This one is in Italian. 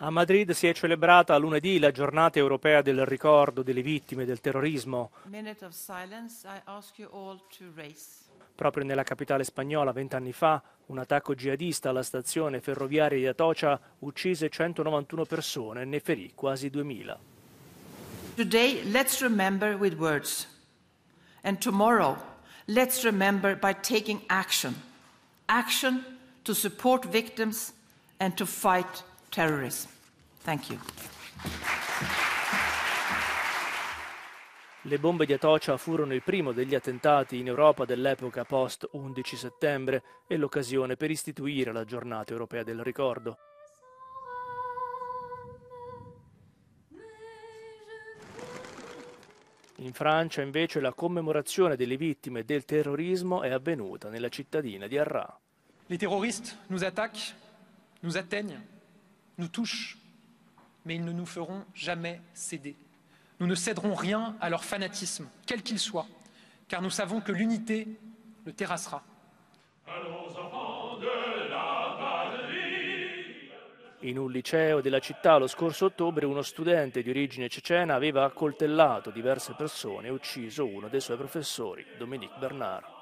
A Madrid si è celebrata lunedì la giornata europea del ricordo delle vittime del terrorismo. Proprio nella capitale spagnola, vent'anni fa, un attacco jihadista alla stazione ferroviaria di Atocha uccise 191 persone e ne ferì quasi 2000. Today let's remember with words. And tomorrow let's remember by taking action. Action to support victims and to fight terrorism. Thank you. Le bombe di Atocha furono il primo degli attentati in Europa dell'epoca post 11 settembre e l'occasione per istituire la giornata europea del ricordo. In Francia invece la commemorazione delle vittime del terrorismo è avvenuta nella cittadina di Arras. Les terroristes nous attaquent, nous atteignent, nous touchent, mais ils ne nous feront jamais céder. Nous ne céderons rien à leur fanatisme, quel qu'il soit, car nous savons que l'unité le terrassera. In un liceo della città lo scorso ottobre uno studente di origine cecena aveva accoltellato diverse persone e ucciso uno dei suoi professori, Dominique Bernard.